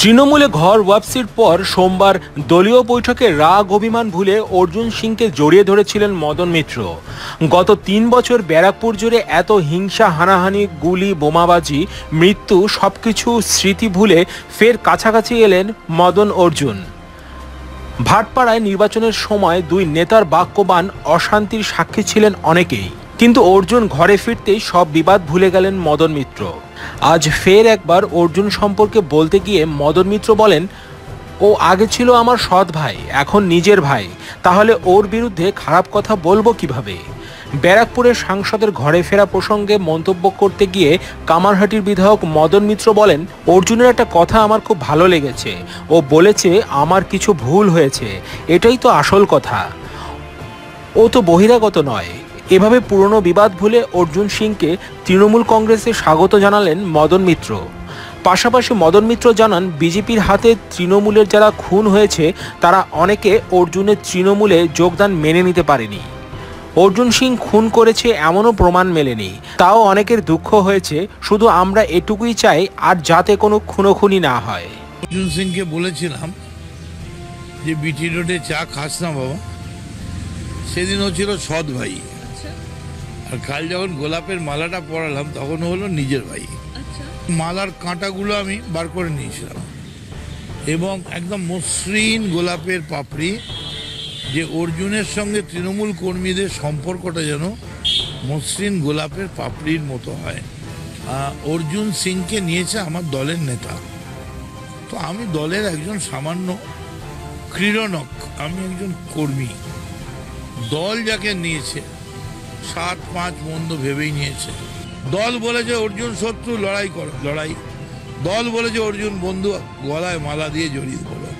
তৃণমূলে ঘর ওয়াপসির পর সোমবার দলীয় বৈঠকে রাগ অভিমান ভুলে অর্জুন সিংকে জড়িয়ে ধরেছিলেন মদন মিত্র। গত তিন বছর ব্যারাকপুর জুড়ে এত হিংসা, হানাহানি, গুলি, বোমাবাজি, মৃত্যু সবকিছু স্মৃতি ভুলে ফের কাছাকাছি এলেন মদন অর্জুন। ভাটপাড়ায় নির্বাচনের সময় দুই নেতার বাক্যবান অশান্তির সাক্ষী ছিলেন অনেকেই। কিন্তু অর্জুন ঘরে ফিরতেই সব বিবাদ ভুলে গেলেন মদন মিত্র। আজ ফের একবার অর্জুন সম্পর্কে বলতে গিয়ে মদন মিত্র বলেন, ও আগে ছিল আমার সৎ ভাই, এখন নিজের ভাই। তাহলে ওর বিরুদ্ধে খারাপ কথা বলব কীভাবে? ব্যারাকপুরের সাংসদের ঘরে ফেরা প্রসঙ্গে মন্তব্য করতে গিয়ে কামারহাটির বিধায়ক মদন মিত্র বলেন, অর্জুনের একটা কথা আমার খুব ভালো লেগেছে। ও বলেছে, আমার কিছু ভুল হয়েছে। এটাই তো আসল কথা। ও তো বহিরাগত নয়। এভাবে পুরনো বিবাদ ভুলে অর্জুন সিংকে তৃণমূল কংগ্রেসে স্বাগত জানালেন মদন মিত্র। পাশাপাশি মদন মিত্র জানান, বিজেপির হাতে তৃণমূলের যারা খুন হয়েছে, তারা অনেকে অর্জুনের তৃণমূলে যোগদান মেনে নিতে পারেনি। অর্জুন সিং খুন করেছে এমনও প্রমাণ মেলেনি। তাও অনেকের দুঃখ হয়েছে, শুধু আমরা এটুকুই চাই, আর যাতে কোনো খুনোখুনি না হয়। অর্জুন সিংকে বলেছিলাম যে, বিটি রোডে চা খাস না বাবা। সেদিন ছিল সৎ ভাই। আর কাল যখন গোলাপের মালাটা পরালাম তখন হলো নিজের ভাই। মালার কাঁটাগুলো আমি বার করে নিয়েছিলাম। এবং একদম মসৃণ গোলাপের পাপড়ি যে অর্জুনের সঙ্গে তৃণমূল কর্মীদের সম্পর্কটা যেন মসৃণ গোলাপের পাপড়ির মতো হয়। অর্জুন সিংকে নিয়েছে আমার দলের নেতা। তো আমি দলের একজন সামান্য ক্রীড়নক আমি একজন কর্মী। দল যাকে নিয়েছে সাত পাঁচ মন্দ ভেবেই নিয়েছে। দল বলেছে অর্জুন শত্রু, লড়াই কর, লড়াই। দল বলেছে অর্জুন বন্ধু, গলায় মালা দিয়ে জড়িয়ে পড়ে